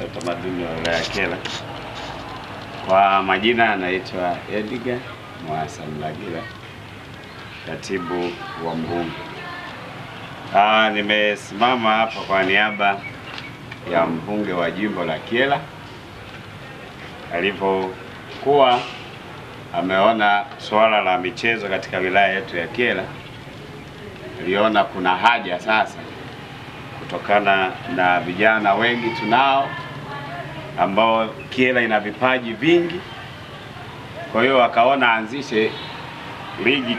cha utamaduni wa wilaya ya Kyela. Kwa majina anaitwa Edgar Mwasa Mlagila, katibu wa mbunge. Ah, nimesimama hapa kwa niaba ya mbunge wa jimbo la Kyela alivyokuwa ameona suala la michezo katika wilaya yetu ya Kyela, aliona kuna haja sasa kutokana na vijana wengi tunao ambao Kiela ina vipaji vingi. Kwa hiyo akaona aanzishe ligi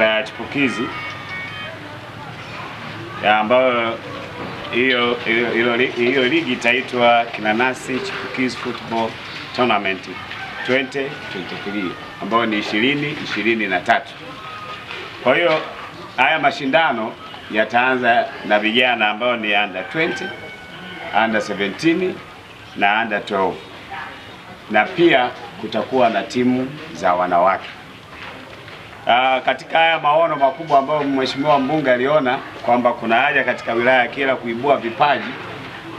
ya chipukizi ambayo hiyo hiyo ligi itaitwa Kinanasi Chipukizi Football Tournament 2023 ambayo ni ishirini ishirini na tatu. Kwa hiyo haya mashindano yataanza na vijana ambao ni under 20, under 17 na under 12, na pia kutakuwa na timu za wanawake. Aa, katika haya maono makubwa ambayo mheshimiwa mbunge aliona kwamba kuna haja katika wilaya ya Kyela kuibua vipaji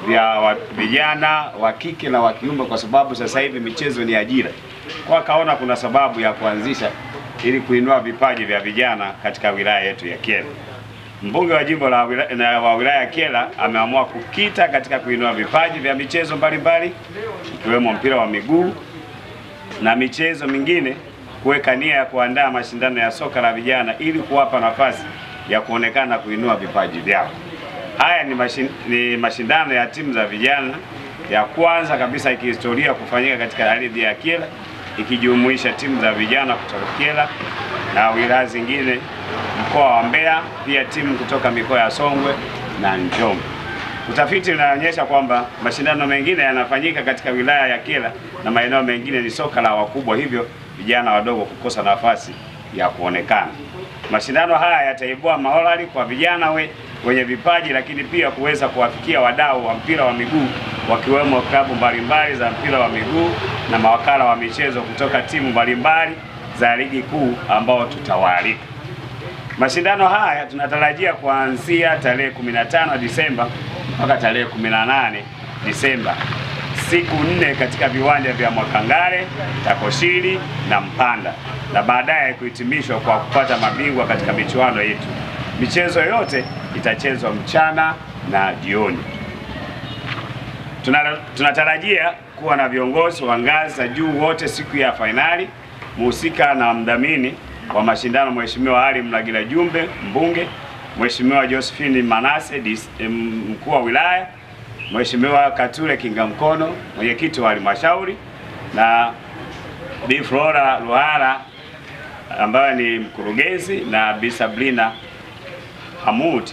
vya vijana wa kike na wa kiume, kwa sababu sasa hivi michezo ni ajira, kwa akaona kuna sababu ya kuanzisha ili kuinua vipaji vya vijana katika wilaya yetu ya Kyela. Mbunge wa jimbo la wa wilaya ya Kyela ameamua kukita katika kuinua vipaji vya michezo mbalimbali ikiwemo mpira wa miguu na michezo mingine, kuweka nia ya kuandaa mashindano ya soka la vijana ili kuwapa nafasi ya kuonekana kuinua vipaji vyao. Haya ni, mashin, ni mashindano ya timu za vijana ya kwanza kabisa ya kihistoria kufanyika katika ardhi ya Kyela ikijumuisha timu za vijana kutoka Kyela na wilaya zingine mkoa wa Mbeya, pia timu kutoka mikoa ya Songwe na Njombe. Utafiti unaonyesha kwamba mashindano mengine yanafanyika katika wilaya ya Kyela na maeneo mengine ni soka la wakubwa, hivyo vijana wadogo kukosa nafasi ya kuonekana. Mashindano haya yataibua morali kwa vijana we, wenye vipaji, lakini pia kuweza kuwafikia wadau wa mpira wa miguu wakiwemo klabu mbalimbali za mpira wa miguu na mawakala wa michezo kutoka timu mbalimbali za ligi kuu ambao tutawaalika. Mashindano haya tunatarajia kuanzia tarehe 15 Disemba mpaka tarehe 18 Disemba, siku nne katika viwanja vya Mwakangale, Takoshiri na Mpanda, na baadaye kuhitimishwa kwa kupata mabingwa katika michuano yetu. Michezo yote itachezwa mchana na jioni. Tunatarajia kuwa na viongozi wa ngazi za juu wote siku ya fainali. muhusika na mdhamini wa mashindano Mheshimiwa Ali Mlagila Jumbe mbunge, Mheshimiwa Josephine Manase mkuu wa wilaya, Mheshimiwa Katule Kinga Mkono mwenyekiti wa halmashauri na Bi Flora Luhara ambaye ni mkurugenzi na Bi Sabrina Hamud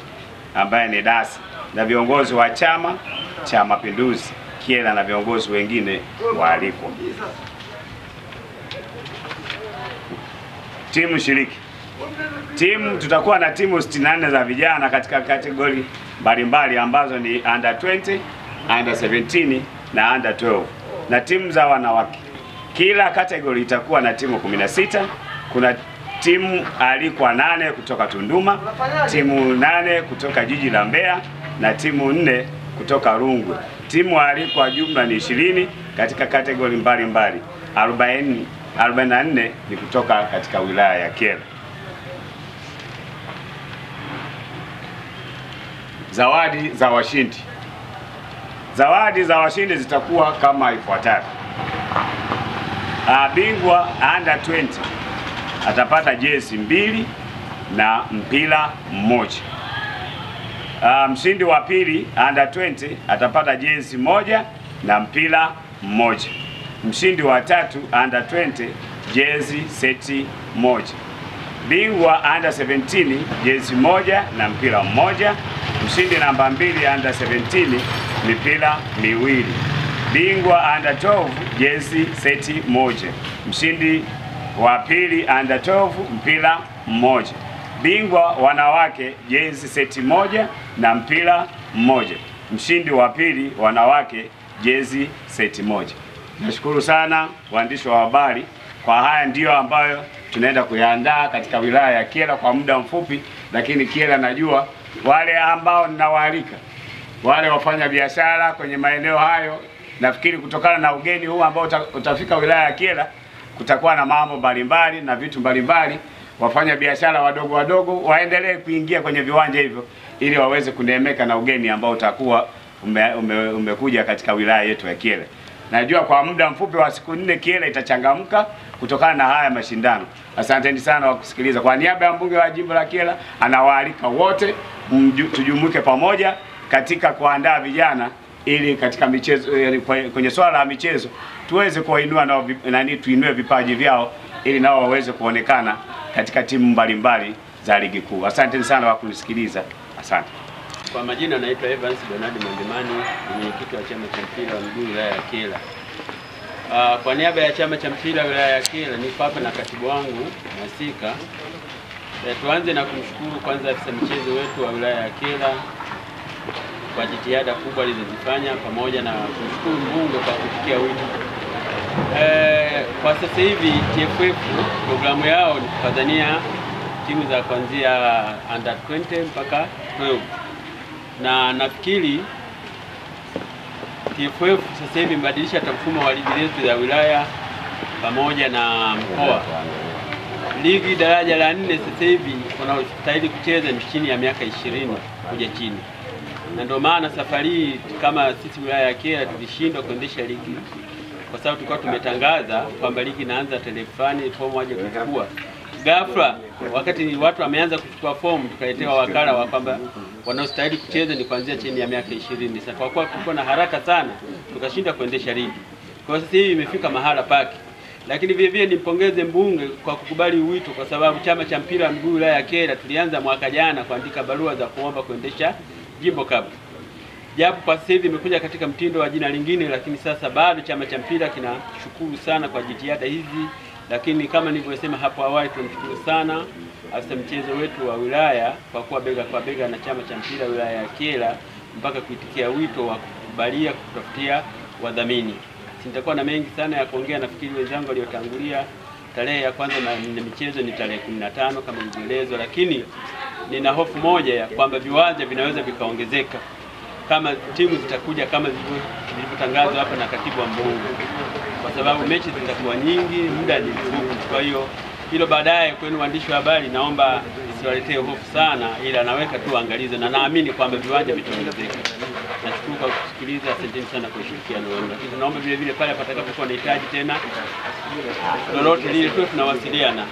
ambaye ni dasi na viongozi wa Chama cha Mapinduzi Kyela na viongozi wengine waalikwa. Timu shiriki. Timu tutakuwa na timu 64 za vijana katika kategori mbalimbali ambazo ni under 20, under 17 na under 12 na timu za wanawake. Kila kategori itakuwa na timu 16. Kuna timu alikwa nane kutoka Tunduma, timu nane kutoka jiji la Mbeya na timu nne kutoka Rungwe. Timu alikwa jumla ni ishirini katika kategori mbalimbali. 40 44 ni kutoka katika wilaya ya Kyela. Zawadi za washindi. Zawadi za washindi zitakuwa kama ifuatavyo. Bingwa under 20 atapata jezi mbili na mpira mmoja. Mshindi wa pili under 20 atapata jezi moja na mpira mmoja. Mshindi wa tatu under 20 jezi seti moja. Bingwa under 17 jezi moja na mpira mmoja. Mshindi namba mbili under 17 mipira miwili. Bingwa under 12 jezi seti moja. Mshindi wa pili under 12 mpira mmoja. Bingwa wanawake jezi seti moja na mpira mmoja. Mshindi wa pili wanawake jezi seti moja. Nashukuru sana waandishi wa habari kwa haya ndiyo ambayo tunaenda kuyaandaa katika wilaya ya Kyela kwa muda mfupi, lakini Kyela najua wale ambao ninawaalika wale wafanya biashara kwenye maeneo hayo Nafikiri kutokana na ugeni huu ambao utafika wilaya ya Kyela kutakuwa na mambo mbalimbali na vitu mbalimbali. Wafanya biashara wadogo wadogo waendelee kuingia kwenye viwanja hivyo ili waweze kunemeka na ugeni ambao utakuwa ume, ume, umekuja katika wilaya yetu ya Kyela. Najua kwa muda mfupi wa siku nne Kyela itachangamka kutokana na haya mashindano. Asanteni sana kwa kusikiliza. Kwa niaba ya mbunge wa jimbo la Kyela, anawaalika wote tujumuike pamoja katika kuandaa vijana ili katika michezo kwenye swala la michezo tuweze kuwainua nao nani, tuinue vipaji vyao ili nao waweze kuonekana katika timu mbalimbali za ligi kuu. Asanteni sana kwa kunisikiliza. Asante. Kwa majina naitwa Evans Bernard Mwandemani, ni mwenyekiti wa chama cha mpira wa miguu wilaya ya Kyela. Uh, Kwa niaba ya chama cha mpira wilaya ya Kyela niko hapa na katibu wangu Masika. E, Tuanze na kumshukuru kwanza afisa michezo wetu wa wilaya ya Kyela kwa jitihada kubwa alizozifanya pamoja na kumshukuru mbunge kwa kufikia wito. Eh, kwa sasa hivi TFF programu yao ni kufadhania timu za kuanzia under 20 mpaka 12 na nafikiri TFF sasa hivi imebadilisha mfumo wa ligi zetu za wilaya pamoja na mkoa. Ligi daraja la nne sasa hivi wanaostahili kucheza ni chini ya miaka ishirini kuja chini, na ndio maana safari hii kama sisi wilaya ya Kyela tulishindwa kuendesha ligi kwa sababu tulikuwa tumetangaza kwamba ligi inaanza tarehe fulani, fomu waje kuchukua. Ghafla wakati watu wameanza kuchukua fomu, tukaletewa wakala wa kwamba wanaostahili kucheza ni kuanzia chini ya miaka ishirini. Sasa kwa kuwa kulikuwa na haraka sana, tukashinda kuendesha ligi. Kwa sasa hivi imefika mahala pake, lakini vile vile nimpongeze mbunge kwa kukubali wito, kwa sababu chama cha mpira wa miguu wilaya ya Kyela tulianza mwaka jana kuandika barua za kuomba kuendesha Jimbo Cup japo kwa sasa hivi imekuja katika mtindo wa jina lingine, lakini sasa bado chama cha mpira kinashukuru sana kwa jitihada hizi. Lakini kama nilivyosema hapo awali, tunamshukuru sana afisa mchezo wetu wa wilaya kwa kuwa bega kwa bega na chama cha mpira wilaya ya Kyela mpaka kuitikia wito wa kukubalia kutafutia wadhamini. Sitakuwa na mengi sana ya kuongea, nafikiri wenzangu waliotangulia. Tarehe ya kwanza na michezo ni tarehe 15 kama ilivyoelezwa, lakini nina hofu moja ya kwamba viwanja vinaweza vikaongezeka kama timu zitakuja kama zilivyo- zilivyotangazwa hapa na katibu wa mbunge, kwa sababu mechi zitakuwa nyingi, muda ni mfupi. Kwa hiyo hilo baadaye kwenu waandishi wa habari, naomba isiwaletee hofu sana, ila naweka tu angalize, na naamini kwamba viwanja vitaongezeka. Nashukuru kwa kusikiliza, asanteni sana kwa ushirikiano wenu, lakini tunaomba vile vile pale patakapokuwa na hitaji tena lolote lile tu tunawasiliana.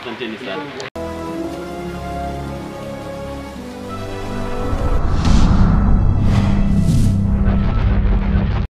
Asanteni sana.